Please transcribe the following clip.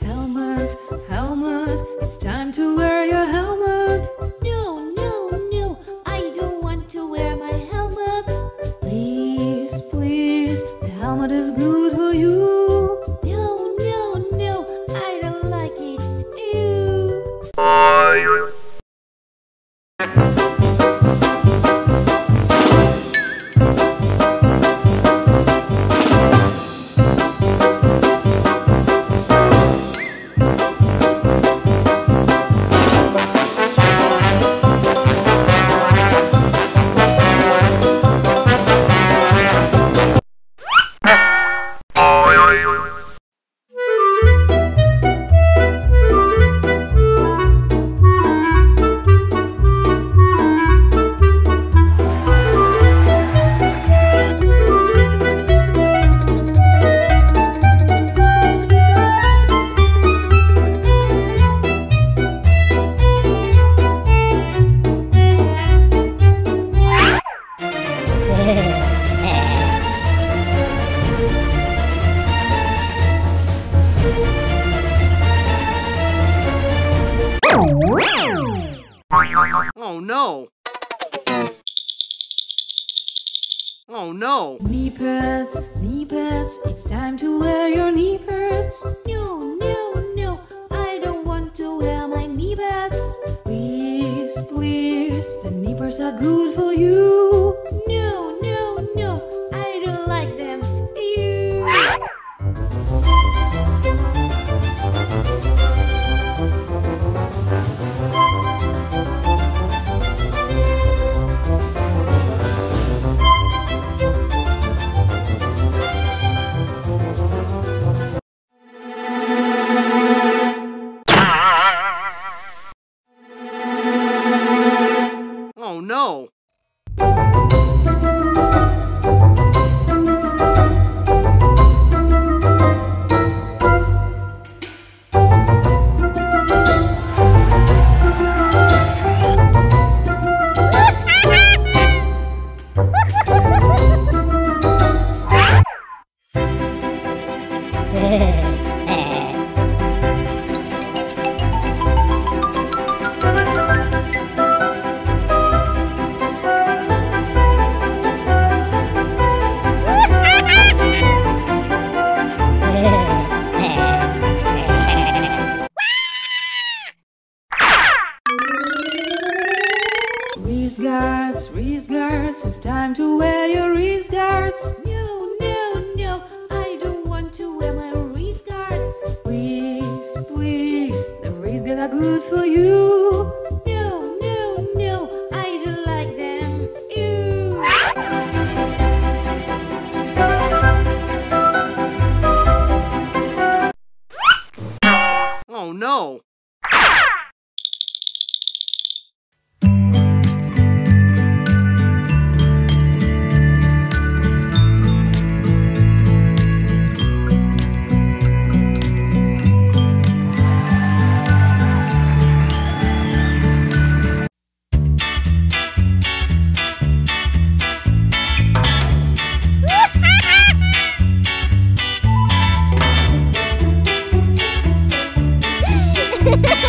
Helmet, helmet, it's time to wear your helmet. No, no, no, I don't want to wear my helmet. Please, please, the helmet is good. Oh no! Oh no! Knee pads, knee pads, it's time to wear your knee pads. No! Wrist guards, wrist guards, it's time to wear your wrist guards. No, no, no, I don't want to wear my wrist guards. Please, please, the wrist guards are good for you. No, no, no, I don't like them. Oh no! Ha ha ha!